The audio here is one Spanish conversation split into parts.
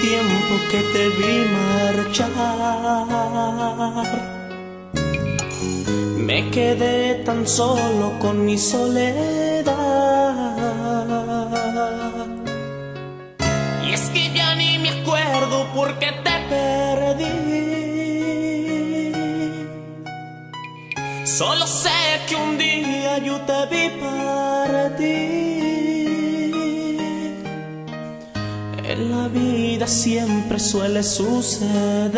tiempo que te vi marchar. Me quedé tan solo con mi soledad. Y es que ya ni me acuerdo por qué te perdí. Solo sé que un día yo te vi partir. Siempre suele suceder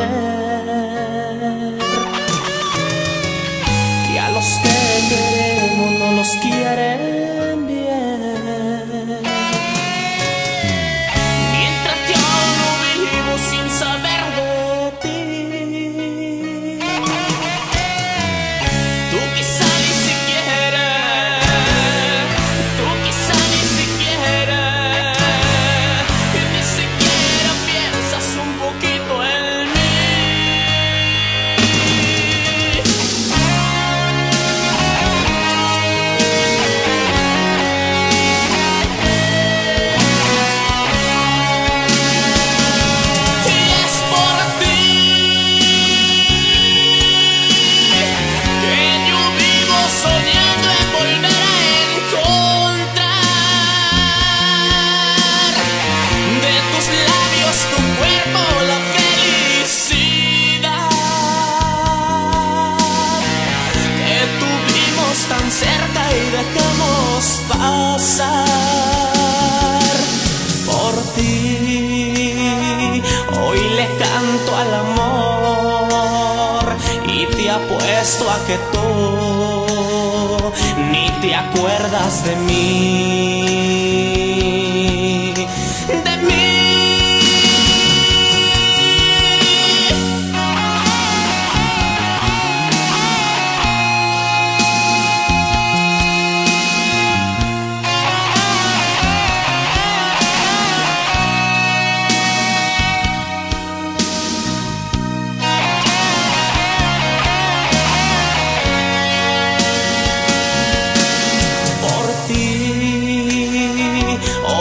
dejamos pasar por ti. Hoy le canto al amor y te apuesto a que tú ni te acuerdas de mí.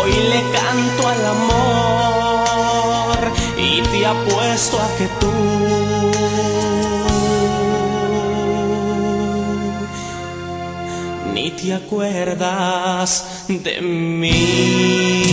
Hoy le canto al amor y te apuesto a que tú ni te acuerdas de mí.